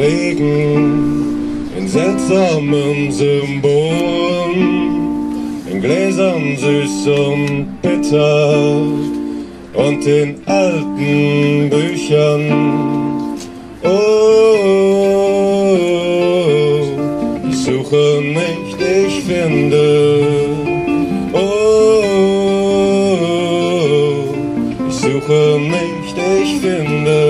Regen, in seltsamen Symbolen, in Gläsern süß und bitter und in alten Büchern. Oh, ich suche nicht, ich finde. Oh, ich suche nicht, ich finde.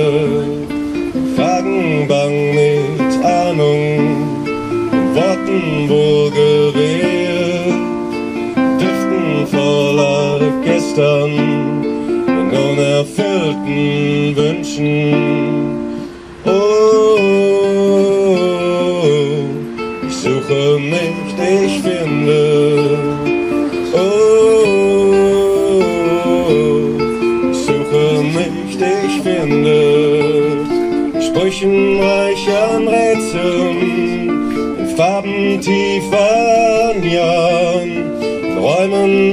Gestern, in unerfüllten Wünschen. Oh, ich suche nicht, ich finde. Oh, ich suche nicht, ich finde. Sprüchen reich an Rätseln, in Farben tiefer Jahren, Räumen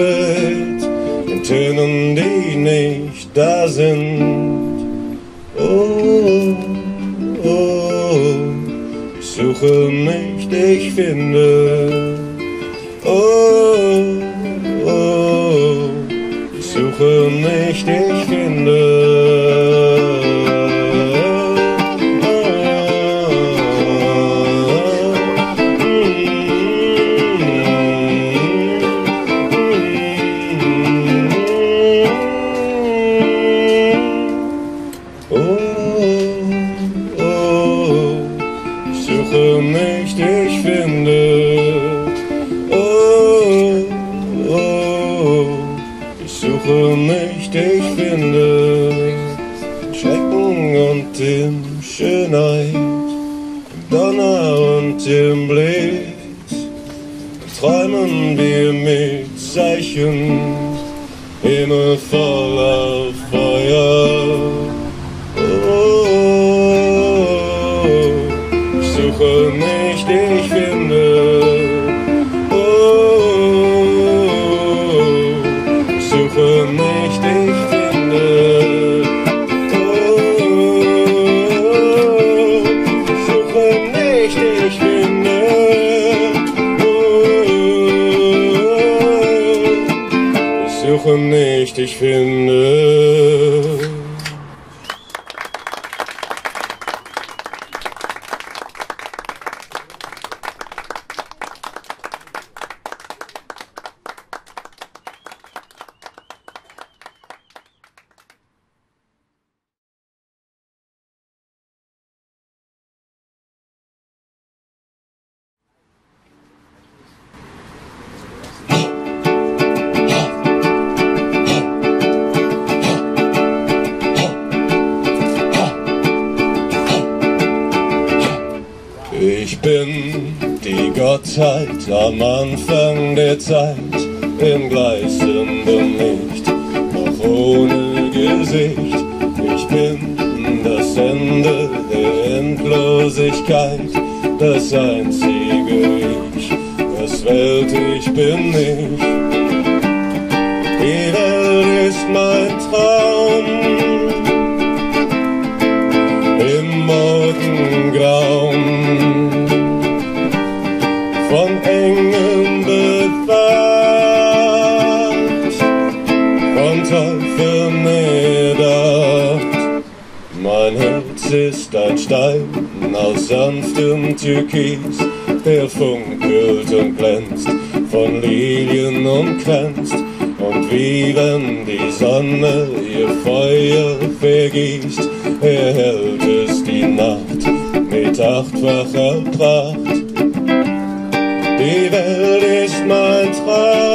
Zutritt, in Tönen, die nicht da sind. Oh, oh, ich suche nicht, ich finde. Oh, oh, ich suche nicht, ich Schönheit, im Donner und im Blitz. Träumen wir mit Zeichen, Himmel voller Feuer. Nicht, ich finde. Gottheit am Anfang der Zeit, im gleißenden Licht, noch ohne Gesicht. Ich bin das Ende der Endlosigkeit, das einzige Ich, das Welt, ich bin ich. Erdacht. Mein Herz ist ein Stein aus sanftem Türkis, der funkelt und glänzt, von Lilien umkränzt. Und wie wenn die Sonne ihr Feuer vergießt, erhält es die Nacht mit achtfacher Pracht. Die Welt ist mein Traum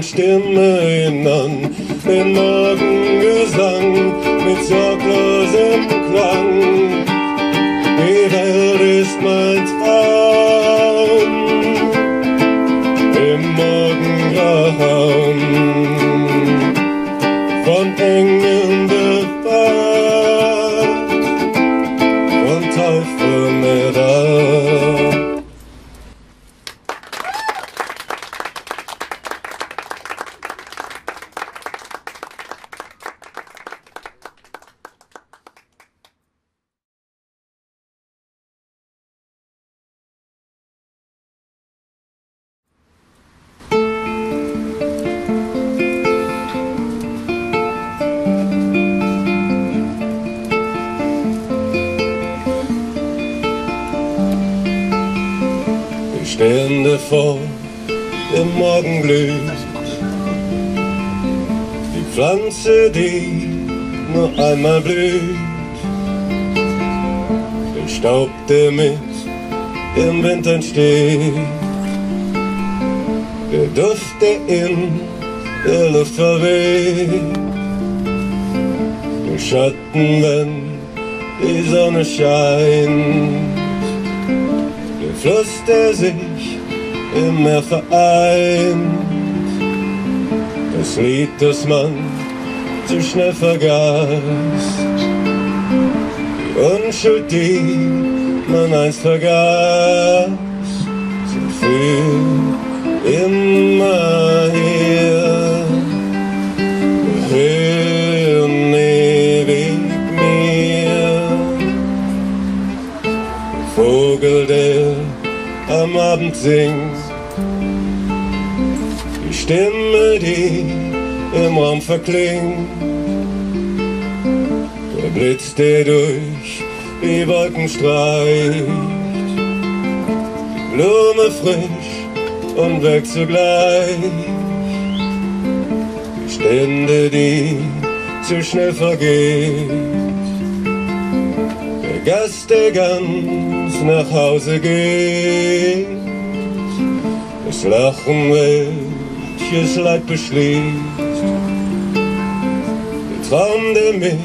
und stimme ihn an, den Morgengesang mit sorglosem Klang. Die Welt ist mein Traum im Morgengrauen Wir stehen davor im Morgenglüh. Die Pflanze, die nur einmal blüht. Der Staub, der mit im Wind entsteht. Der Duft, der in der Luft verweht. Der Schatten, wenn die Sonne scheint. Fluss, der sich im Meer vereint. Das Lied, das man zu schnell vergaß. Die Unschuld, die man einst vergaß. Sind für Abend singt. Die Stimme, die im Raum verklingt. Der Blitz, der durch die Wolken streicht. Die Blume frisch und weg zugleich. Die Stände, die zu schnell vergeht. Der Gast, der ganz nach Hause geht, das Lachen, welches Leid beschließt, der Traum, der mit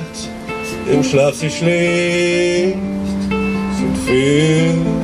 im Schlaf sich schlägt, sind für